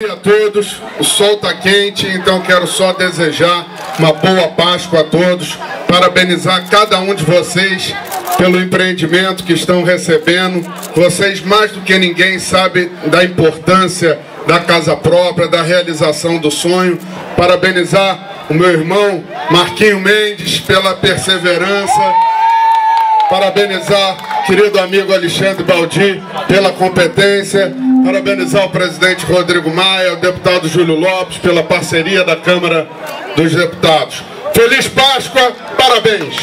dia a todos, o sol está quente, então quero só desejar uma boa Páscoa a todos, parabenizar cada um de vocês pelo empreendimento que estão recebendo. Vocês, mais do que ninguém, sabem da importância da casa própria, da realização do sonho. Parabenizar o meu irmão Marquinho Mendes pela perseverança. Parabenizar querido amigo Alexandre Baldi pela competência. Parabenizar o presidente Rodrigo Maia, o deputado Júlio Lopes pela parceria da Câmara dos Deputados. Feliz Páscoa, parabéns!